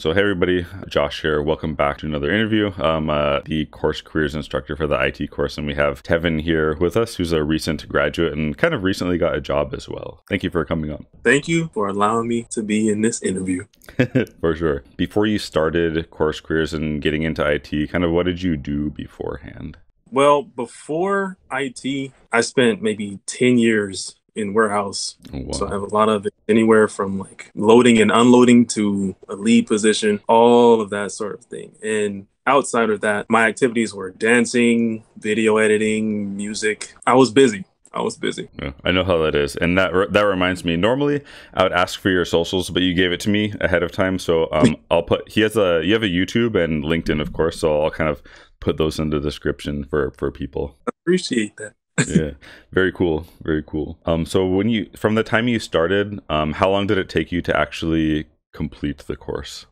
So, hey everybody, Josh here. Welcome back to another interview. I'm uh, the course careers instructor for the IT course, and we have Tevin here with us, who's a recent graduate and kind of recently got a job as well. Thank you for coming on. Thank you for allowing me to be in this interview. for sure. Before you started course careers and getting into IT, kind of what did you do beforehand? Well, before IT, I spent maybe 10 years in warehouse. Oh, wow. So I have a lot of anywhere from like loading and unloading to a lead position, all of that sort of thing. And outside of that, my activities were dancing, video editing, music. I was busy. I was busy. Yeah, I know how that is, and that re- that reminds me. Normally, I would ask for your socials, but you gave it to me ahead of time, so um, I'll put. He has a you have a YouTube and LinkedIn, of course, so I'll kind of put those in the description for for people. I appreciate that yeah, very cool, very cool. Um, so when you from the time you started, um, how long did it take you to actually complete the course?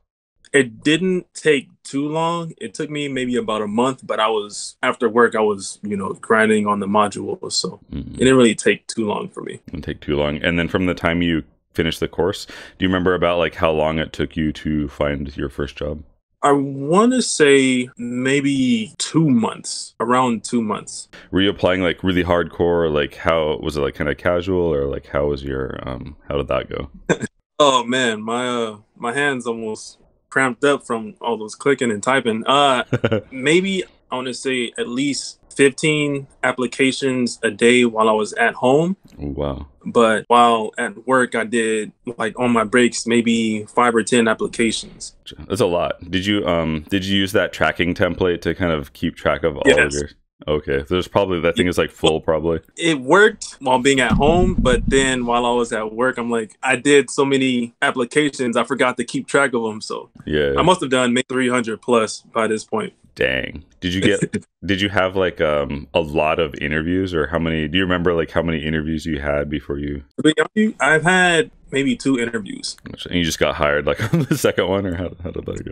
It didn't take too long. It took me maybe about a month, but I was after work. I was you know grinding on the modules, so mm-hmm. it didn't really take too long for me. It didn't take too long. And then from the time you finished the course, do you remember about like how long it took you to find your first job? I want to say maybe two months, around two months. Were you applying like really hardcore? Like how was it like kind of casual or like how was your um how did that go? oh man, my uh my hands almost cramped up from all those clicking and typing. Uh maybe I want to say at least 15 applications a day while I was at home. Wow. But while at work, I did like on my breaks, maybe five or 10 applications. That's a lot. Did you, um, did you use that tracking template to kind of keep track of all yes. of your? Okay, there's probably that thing is like full, probably. It worked while being at home, but then while I was at work, I'm like, I did so many applications, I forgot to keep track of them. So yeah, I must have done maybe 300 plus by this point. Dang. Did you get did you have like um a lot of interviews or how many do you remember like how many interviews you had before you I've had maybe two interviews. And you just got hired like on the second one or how, how did that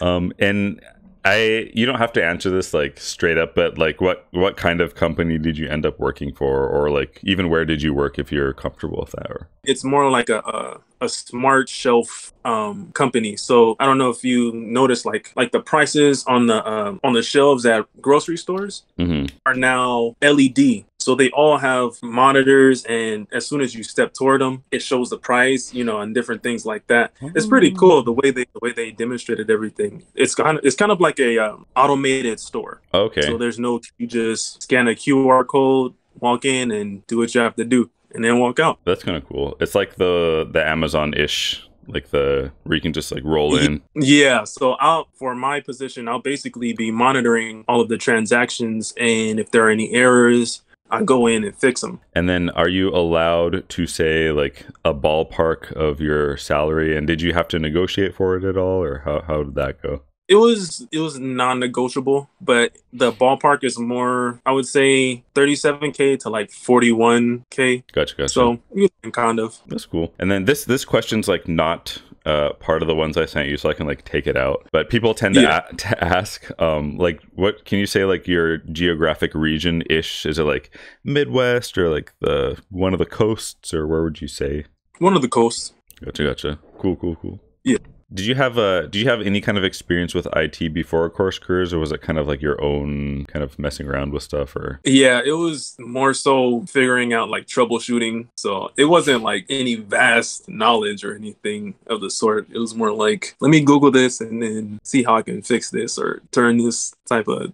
go? um and I you don't have to answer this like straight up, but like what what kind of company did you end up working for, or like even where did you work if you're comfortable with that? Or it's more like a a, a smart shelf um, company. So I don't know if you notice like like the prices on the uh, on the shelves at grocery stores mm-hmm. are now LED. So they all have monitors, and as soon as you step toward them, it shows the price, you know, and different things like that. Mm-hmm. It's pretty cool the way they the way they demonstrated everything. It's kind of it's kind of like a um, automated store. Okay. So there's no you just scan a QR code, walk in, and do what you have to do, and then walk out. That's kind of cool. It's like the the Amazon ish like the where you can just like roll in yeah so i'll for my position i'll basically be monitoring all of the transactions and if there are any errors I go in and fix them. And then are you allowed to say like a ballpark of your salary and did you have to negotiate for it at all or how, how did that go? It was it was non-negotiable, but the ballpark is more I would say 37k to like 41k. Gotcha, gotcha. So kind of. That's cool. And then this this question's like not uh, part of the ones I sent you, so I can like take it out. But people tend to, yeah. a- to ask, um, like, what can you say, like your geographic region ish? Is it like Midwest or like the one of the coasts, or where would you say? One of the coasts. Gotcha, gotcha. Cool, cool, cool. Yeah. Did you have a did you have any kind of experience with IT before course careers or was it kind of like your own kind of messing around with stuff or Yeah, it was more so figuring out like troubleshooting. So it wasn't like any vast knowledge or anything of the sort. It was more like let me Google this and then see how I can fix this or turn this type of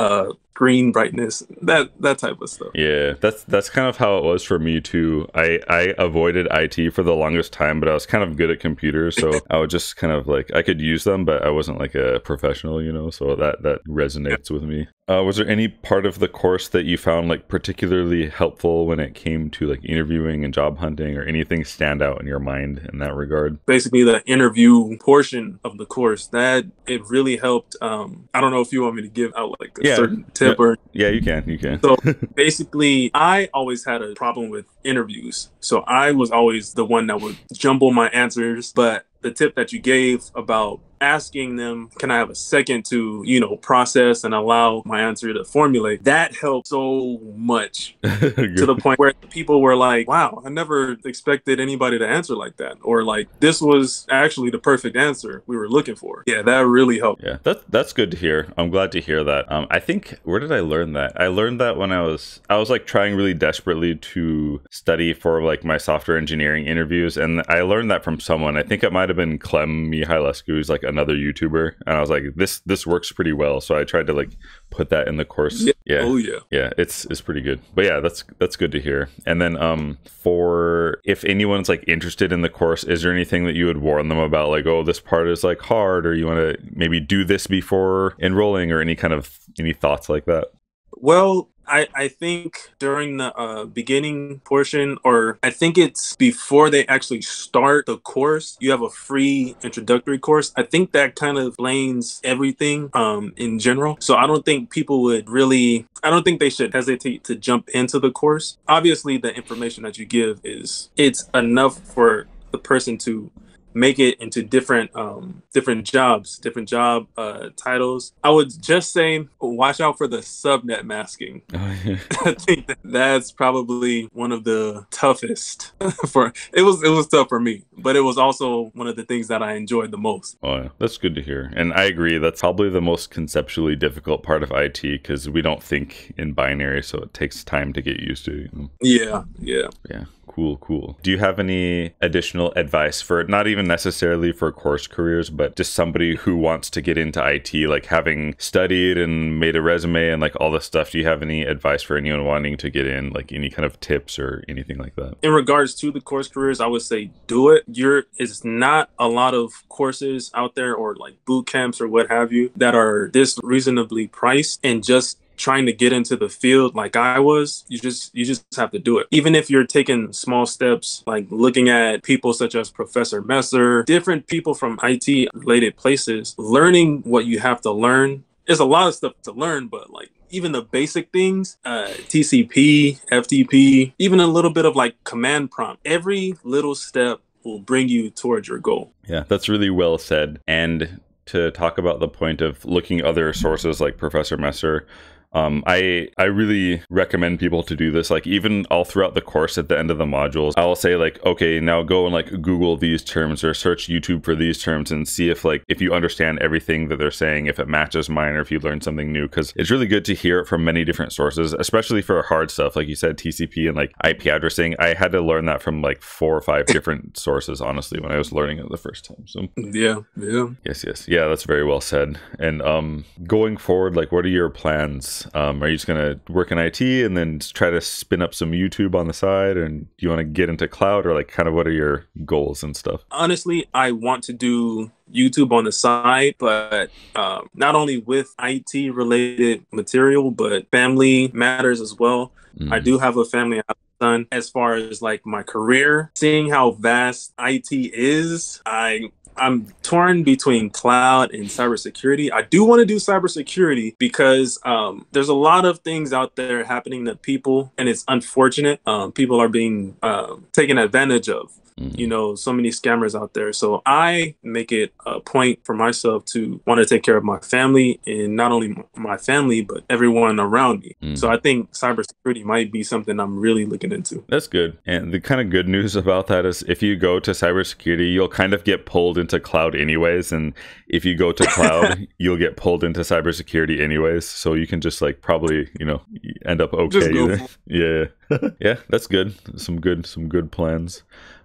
uh green brightness that that type of stuff. Yeah that's that's kind of how it was for me too. I i avoided it for the longest time but i was kind of good at computers so i would just kind of like i could use them but i wasn't like a professional you know so that that resonates with me. Uh, was there any part of the course that you found like particularly helpful when it came to like interviewing and job hunting or anything stand out in your mind in that regard? Basically the interview portion of the course that it really helped um i don't know if you want me to give out like a yeah. certain tip yeah. or yeah you can you can. So basically i always had a problem with interviews. So i was always the one that would jumble my answers but the tip that you gave about asking them, can I have a second to, you know, process and allow my answer to formulate, that helped so much to the point where people were like, wow, I never expected anybody to answer like that. Or like, this was actually the perfect answer we were looking for. Yeah, that really helped. Yeah, that, that's good to hear. I'm glad to hear that. Um, I think, where did I learn that? I learned that when I was, I was like trying really desperately to study for like my software engineering interviews. And I learned that from someone. I think it might have been Clem Mihailescu, who's like another YouTuber. And I was like, this, this works pretty well. So I tried to like put that in the course. Yeah. yeah. Oh yeah. Yeah. It's, it's pretty good. But yeah, that's, that's good to hear. And then, um, for if anyone's like interested in the course, is there anything that you would warn them about? Like, oh, this part is like hard, or you want to maybe do this before enrolling, or any kind of any thoughts like that? Well, I, I think during the uh, beginning portion, or I think it's before they actually start the course, you have a free introductory course. I think that kind of explains everything um, in general. So I don't think people would really, I don't think they should hesitate to jump into the course. Obviously, the information that you give is, it's enough for the person to make it into different um different jobs different job uh titles i would just say watch out for the subnet masking oh, yeah. i think that that's probably one of the toughest for it was it was tough for me but it was also one of the things that i enjoyed the most oh yeah. that's good to hear and i agree that's probably the most conceptually difficult part of it because we don't think in binary so it takes time to get used to you know? yeah yeah yeah Cool, cool. Do you have any additional advice for not even necessarily for course careers, but just somebody who wants to get into IT, like having studied and made a resume and like all this stuff? Do you have any advice for anyone wanting to get in, like any kind of tips or anything like that? In regards to the course careers, I would say do it. You're it's not a lot of courses out there or like boot camps or what have you that are this reasonably priced and just trying to get into the field like I was, you just you just have to do it. Even if you're taking small steps, like looking at people such as Professor Messer, different people from IT related places, learning what you have to learn. There's a lot of stuff to learn, but like even the basic things, uh, TCP, FTP, even a little bit of like command prompt. Every little step will bring you towards your goal. Yeah, that's really well said. And to talk about the point of looking other sources like Professor Messer, um, I I really recommend people to do this. Like even all throughout the course, at the end of the modules, I'll say like, okay, now go and like Google these terms or search YouTube for these terms and see if like if you understand everything that they're saying, if it matches mine, or if you learn something new. Because it's really good to hear it from many different sources, especially for hard stuff like you said, TCP and like IP addressing. I had to learn that from like four or five different sources, honestly, when I was learning it the first time. So yeah, yeah, yes, yes, yeah, that's very well said. And um, going forward, like, what are your plans? Um, are you just going to work in IT and then try to spin up some YouTube on the side? And do you want to get into cloud or like kind of what are your goals and stuff? Honestly, I want to do YouTube on the side, but um, not only with IT related material, but family matters as well. Mm. I do have a family son as far as like my career seeing how vast IT is I I'm torn between cloud and cybersecurity. I do want to do cybersecurity because um, there's a lot of things out there happening to people, and it's unfortunate. Um, people are being uh, taken advantage of mm-hmm. you know, so many scammers out there. So I make it a point for myself to want to take care of my family and not only my family, but everyone around me. Mm-hmm. So I think cybersecurity might be something I'm really looking into. That's good. And the kind of good news about that is if you go to cybersecurity, you'll kind of get pulled into cloud anyways. And if you go to cloud, you'll get pulled into cybersecurity anyways. So you can just like probably, you know, end up okay. yeah. yeah, that's good. Some good, some good plans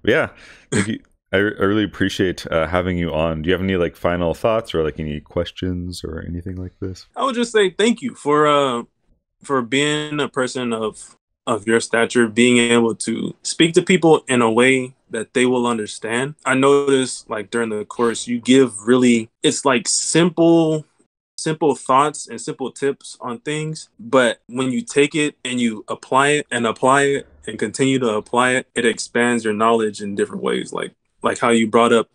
yeah, you, I, I really appreciate uh, having you on. Do you have any like final thoughts or like any questions or anything like this? I would just say thank you for uh for being a person of of your stature, being able to speak to people in a way that they will understand. I noticed like during the course you give really it's like simple simple thoughts and simple tips on things, but when you take it and you apply it and apply it and continue to apply it, it expands your knowledge in different ways. Like like how you brought up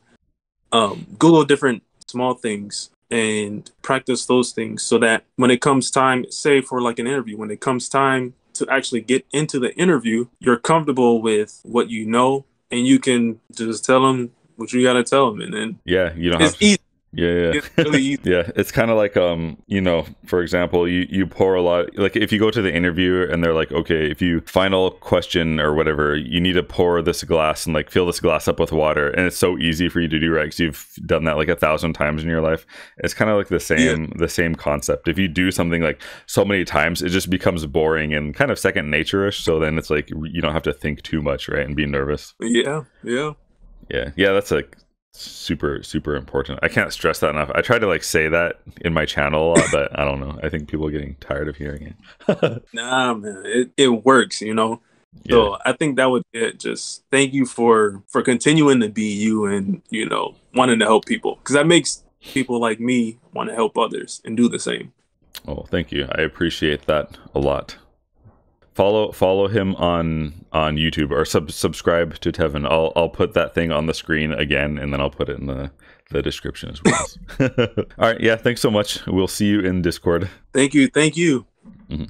um, Google different small things and practice those things so that when it comes time, say for like an interview, when it comes time to actually get into the interview, you're comfortable with what you know and you can just tell them what you got to tell them. And then yeah, you don't have to, easy. Yeah, yeah. It's really yeah, it's kind of like um, you know, for example, you you pour a lot like if you go to the interview and they're like, "Okay, if you final question or whatever, you need to pour this glass and like fill this glass up with water." And it's so easy for you to do right cuz you've done that like a thousand times in your life. It's kind of like the same yeah. the same concept. If you do something like so many times, it just becomes boring and kind of second nature-ish, so then it's like you don't have to think too much, right? And be nervous. Yeah. Yeah. Yeah. Yeah, that's like super super important. I can't stress that enough. I try to like say that in my channel but i don't know. I think people are getting tired of hearing it. Nah man it, it works you know? Yeah. so i think that would be it. Just thank you for for continuing to be you and you know wanting to help people because that makes people like me want to help others and do the same. Oh thank you. I appreciate that a lot follow follow him on on YouTube or sub subscribe to Tevin. I'll I'll put that thing on the screen again and then I'll put it in the the description as well. All right, yeah, thanks so much. We'll see you in Discord. Thank you. Thank you. Mm-hmm.